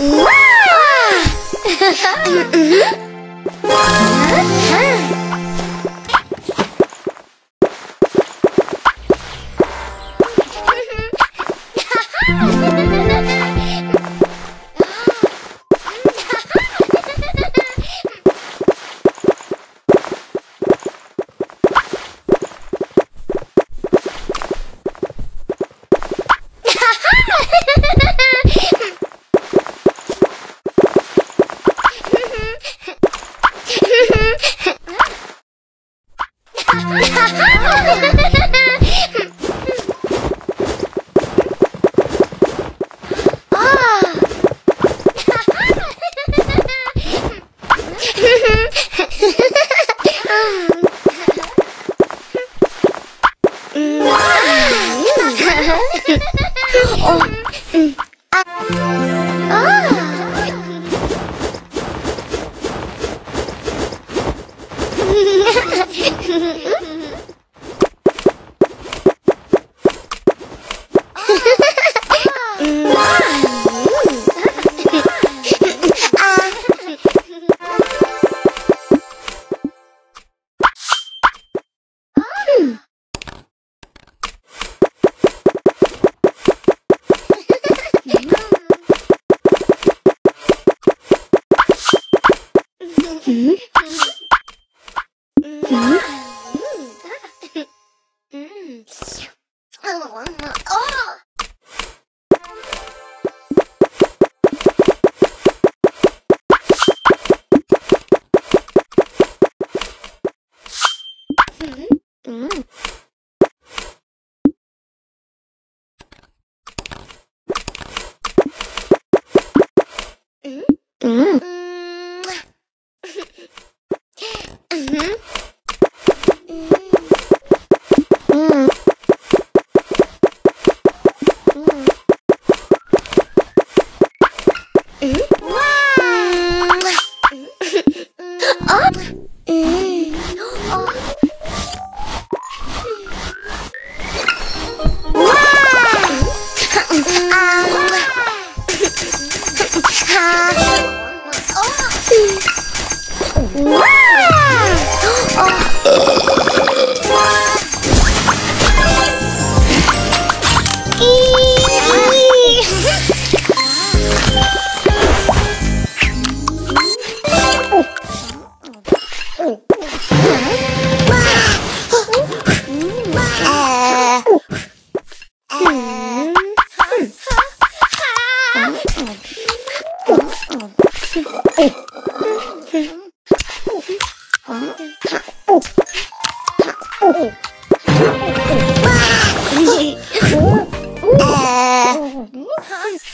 哇！嗯嗯。哈。哈哈。Ugh. Podcast.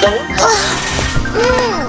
嗯